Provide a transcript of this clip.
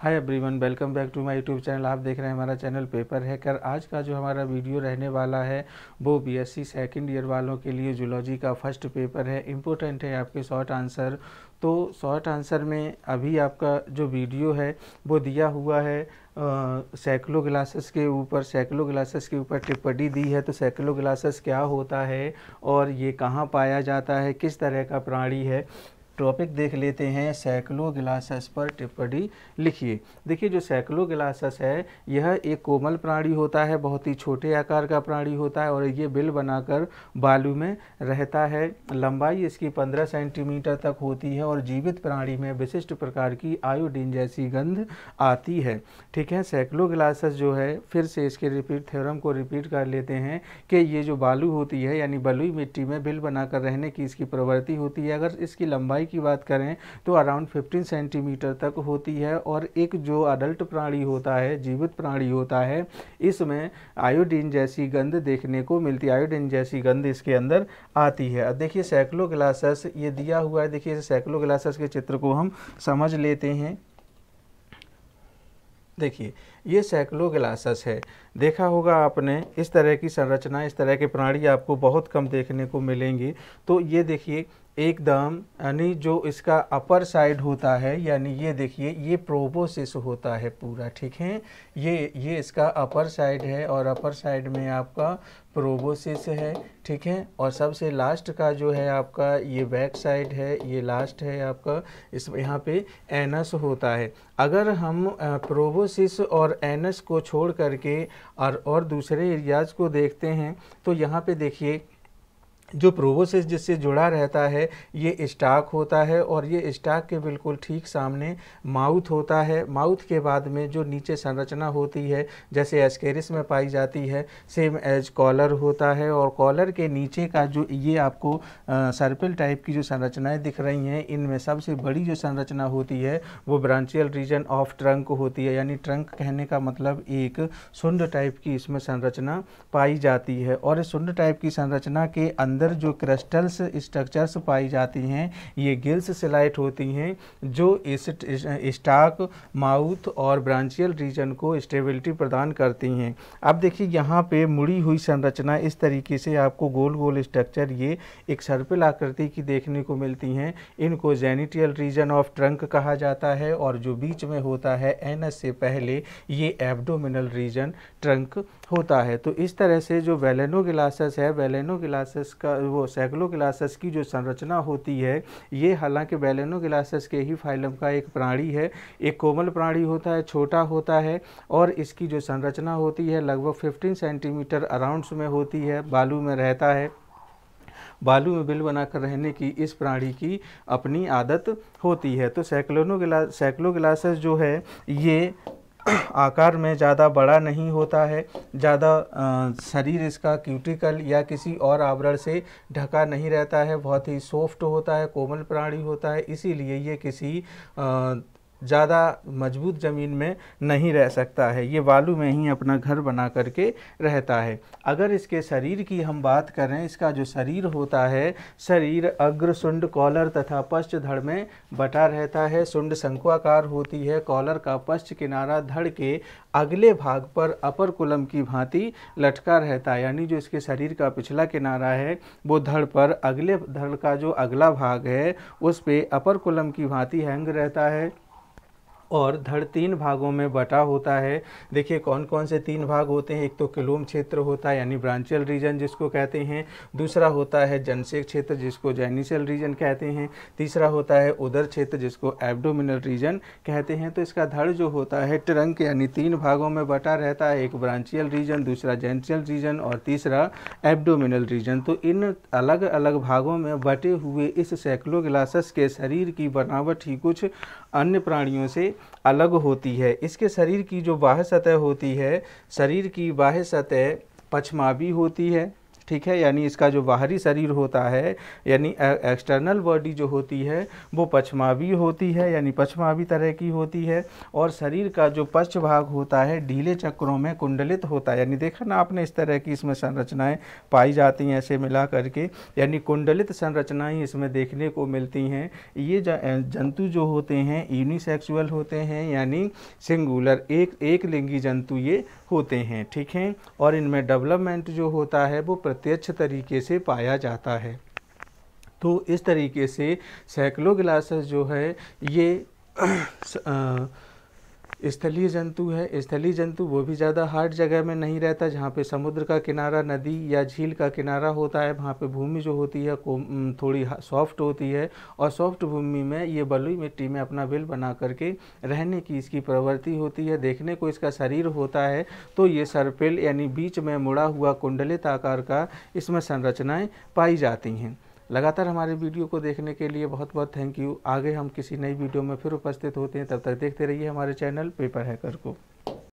Hi everyone welcome back to my YouTube channel आप देख रहे हैं हमारा चैनल पेपर हैकर आज का जो हमारा वीडियो रहने वाला है, वो बीएससी सेकंड ईयर वालों के लिए जूलॉजी का फ़र्स्ट पेपर है. इम्पोर्टेंट है आपके शॉर्ट आंसर तो शॉर्ट आंसर में अभी आपका जो वीडियो है, वो दिया हुआ है सैकलो ग्लासेस के ऊपर. सैकलो ग्लासेस के ऊपर टिप्पणी दी है तो सैकलो ग्लासेस क्या होता है और ये कहाँ पाया जाता है? किस तरह का प्राणी है? टॉपिक देख लेते हैं सैकलो गिलासस पर टिप्पणी लिखिए। देखिए, जो सैकलो गिलासस है, यह एक कोमल प्राणी होता है, बहुत ही छोटे आकार का प्राणी होता है और ये बिल बनाकर बालू में रहता है। लंबाई इसकी 15 सेंटीमीटर तक होती है और जीवित प्राणी में विशिष्ट प्रकार की आयोडीन जैसी गंध आती है। ठीक है सैकलो गिलासस जो है, फिर से इसके रिपीट थ्योरम को रिपीट कर लेते हैं कि ये जो बालू होती है, यानी बलुई मिट्टी में बिल बनाकर रहने की इसकी प्रवृत्ति होती है। अगर इसकी लंबाई की बात करें तो अराउंड 15 सेंटीमीटर तक होती है और एक जो अडल्ट प्राणी होता है, जीवित प्राणी होता है, इसमें आयोडीन जैसी गंध देखने को मिलती है। आयोडीन जैसी गंध इसके अंदर आती है। देखिए सैक्लो ग्लासेस ये दिया हुआ है। देखिए सैक्लो ग्लासेस के चित्र को हम समझ लेते हैं। देखिए, ये सैक्लो ग्लासेस है। देखा होगा आपने, इस तरह की संरचना, इस तरह के प्राणी आपको बहुत कम देखने को मिलेंगे। तो ये देखिए एकदम, यानी जो इसका अपर साइड होता है, यानी ये देखिए, ये प्रोबोसिस होता है पूरा, ठीक है? ये ये इसका अपर साइड है और अपर साइड में आपका प्रोबोसिस है, ठीक है? और सबसे लास्ट का जो है आपका, ये बैक साइड है, ये लास्ट है आपका, इस, यहाँ पे एनस होता है। अगर हम प्रोबोसिस और एनस को छोड़ करके और और दूसरे एरियाज़ को देखते हैं तो यहाँ पे देखिए जो प्रोवोसिस जिससे जुड़ा रहता है, ये स्टाक होता है और ये स्टाक के बिल्कुल ठीक सामने माउथ होता है। माउथ के बाद में जो नीचे संरचना होती है, जैसे एस्केरिस में पाई जाती है, सेम एज कॉलर होता है और कॉलर के नीचे का जो ये आपको सर्पिल टाइप की जो संरचनाएँ दिख रही हैं, इनमें सबसे बड़ी जो संरचना होती है, वो ब्रांचियल रीजन ऑफ़ ट्रंक होती है। यानी ट्रंक कहने का मतलब एक सुंड टाइप की इसमें संरचना पाई जाती है और इस सुंड टाइप की संरचना के अंदर अंदर जो क्रिस्टल्स स्ट्रक्चर्स पाई जाती हैं, ये गिल्स सिलाइट होती हैं, जो इस स्टाक, माउथ और ब्रांचियल रीजन को स्टेबिलिटी प्रदान करती हैं। अब देखिए, यहाँ पे मुड़ी हुई संरचना, इस तरीके से आपको गोल गोल स्ट्रक्चर, ये एक सर्पिल आकृति की देखने को मिलती हैं। इनको जेनिटियल रीजन ऑफ़ ट्रंक कहा जाता है और जो बीच में होता है, एनस से पहले ये एब्डोमिनल रीजन ट्रंक होता है। तो इस तरह से जो वेलेनो गिलासस है, वेलेनो का वो सैकलो गिलासस की जो संरचना होती है, ये हालाँकि वेलेनो गिलासस के ही फाइलम का एक प्राणी है, एक कोमल प्राणी होता है, छोटा होता है और इसकी जो संरचना होती है लगभग 15 सेंटीमीटर अराउंड्स में होती है, बालू में रहता है। बालू में बिल बनाकर रहने की इस प्राणी की अपनी आदत होती है। तो सैक्लोनो गिला जो है, ये आकार में ज़्यादा बड़ा नहीं होता है ज़्यादा शरीर इसका क्यूटिकल या किसी और आवरण से ढका नहीं रहता है बहुत ही सॉफ्ट होता है कोमल प्राणी होता है इसीलिए ये किसी आ, ज़्यादा मज़बूत ज़मीन में नहीं रह सकता है। ये बालू में ही अपना घर बना करके रहता है। अगर इसके शरीर की हम बात करें, इसका जो शरीर होता है, शरीर अग्र, सुंड, कॉलर तथा पश्च धड़ में बटा रहता है। सुंड शंकुआकार होती है, कॉलर का पश्च किनारा धड़ के अगले भाग पर अपर कुलम की भांति लटका रहता है। यानी जो इसके शरीर का पिछला किनारा है, वो धड़ पर अगले धड़ का जो अगला भाग है, उस पर अपर कुलम की भांति हैंग रहता है। और धड़ तीन भागों में बटा होता है। देखिए कौन कौन से तीन भाग होते हैं? एक तो किलोम क्षेत्र होता है, यानी ब्रांचियल रीजन जिसको कहते हैं। दूसरा होता है जनसेक क्षेत्र जिसको जैनिशियल रीजन कहते हैं। तीसरा होता है उदर क्षेत्र जिसको एब्डोमिनल रीजन कहते हैं। तो इसका धड़ जो होता है, ट्रंक, यानी तीन भागों में बटा रहता है। एक ब्रांचियल रीजन दूसरा जेंशियल रीजन और तीसरा एब्डोमिनल रीजन तो इन अलग अलग भागों में बटे हुए इस सैक्लोग्लासस के शरीर की बनावट ही कुछ अन्य प्राणियों से अलग होती है। इसके शरीर की जो बाह्य सतह होती है, शरीर की बाह्य सतह पछमावी होती है। ठीक है? यानी इसका जो बाहरी शरीर होता है, यानी एक्सटर्नल बॉडी जो होती है, वो पछमावी होती है, यानी पछमावी तरह की होती है और शरीर का जो पश्च भाग होता है, ढीले चक्रों में कुंडलित होता है। यानी देखा ना आपने इस तरह की इसमें संरचनाएँ पाई जाती हैं ऐसे मिला करके। यानी कुंडलित संरचनाएँ इसमें देखने को मिलती हैं। ये जंतु जो होते हैं यूनिसेक्सुअल होते हैं, यानी सिंगुलर एक एक लिंगी जंतु ये होते हैं, ठीक है? और इनमें डेवलपमेंट जो होता है, वो प्रत्यक्ष तरीके से पाया जाता है। तो इस तरीके से सैक्लोग्लासस जो है ये आ, स्थलीय जंतु है। स्थलीय जंतु वो भी ज़्यादा हार्ड जगह में नहीं रहता जहाँ पे समुद्र का किनारा, नदी या झील का किनारा होता है। वहाँ पे भूमि जो होती है थोड़ी सॉफ्ट होती है और सॉफ्ट भूमि में ये बलुई मिट्टी में अपना बिल बना करके रहने की इसकी प्रवृत्ति होती है। देखने को इसका शरीर होता है तो ये सरपिल यानी बीच में मुड़ा हुआ कुंडलित आकार का इसमें संरचनाएँ पाई जाती हैं। लगातार हमारे वीडियो को देखने के लिए बहुत बहुत थैंक यू आगे हम किसी नई वीडियो में फिर उपस्थित होते हैं। तब तक देखते रहिए हमारे चैनल पेपर हैकर को।